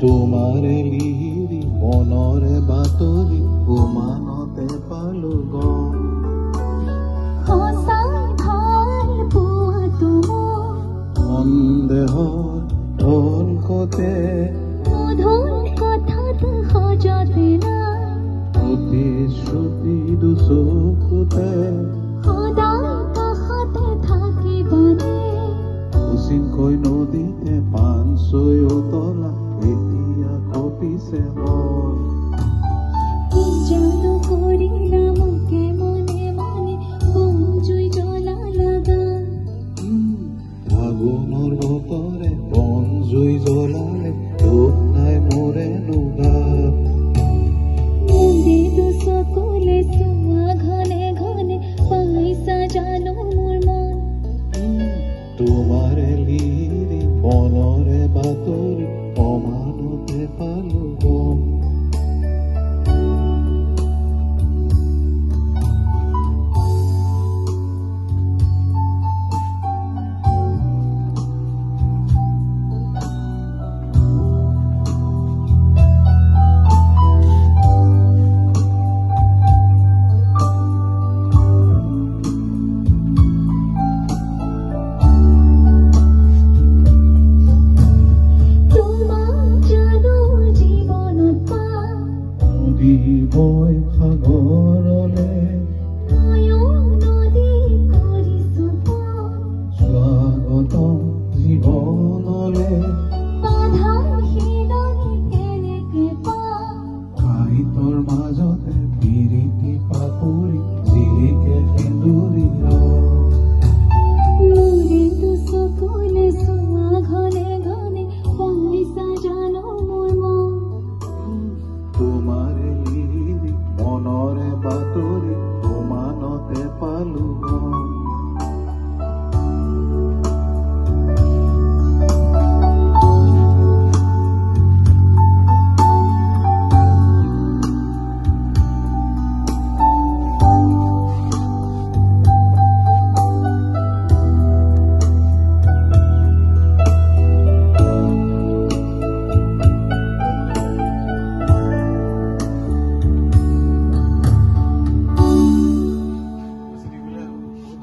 তোমাৰে লিহিৰি মনৰে বাতৰি উমানতে পালো গম সন্দেহৰ ঢোল কতে নাই প্ৰতিশ্ৰুতি দুচকুতে Lord. গীতৰ মাজত পিৰিকি পাপৰি জিৰিকে সেন্দুৰি